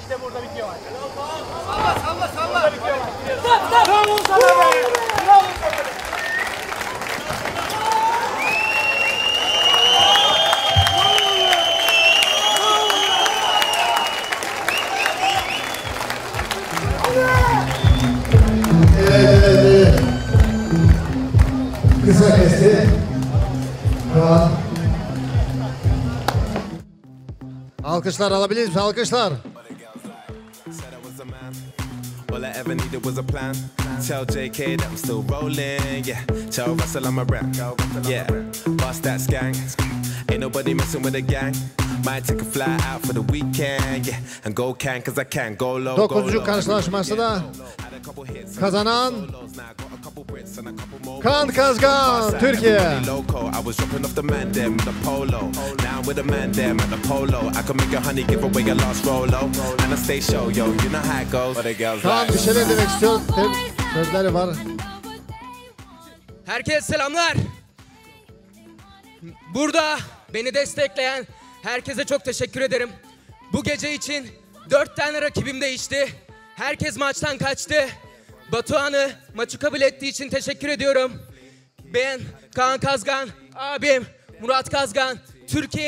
İşte burada bitiyor. Salla salla salla. Burada bitiyor. Stop stop. Bravo sana be. Bravo sana be. kısa kesti. Kaan Alkışlar alabilir miyiz? Alkışlar. All I ever needed was a plan. Tell JK that I'm still rolling. Yeah. Tell Russell I'm a rap. Yeah. Bust that skank. Ain't nobody messing with the gang. Might take a fly out for the weekend. Yeah. And go can cause I can. Go low. go Dokuzuncu low. karşılaşması da Had a couple hits. kazanan a a. Kaan Kazgan, Türkiye. I was dropping off the man them the polo. Now with the man them at the polo. I can make a honey give away a lost rolo. And I stay show, yo. You know how it goes. But the girls Kaan bir şeyler demek istiyor. Sözleri var. Herkese selamlar. Burada beni destekleyen herkese çok teşekkür ederim. Bu gece için dört tane rakibim değişti. Herkes maçtan kaçtı. Batuhan'ı maçı kabul ettiği için teşekkür ediyorum. Ben Kaan Kazgan, abim Murat Kazgan, Türkiye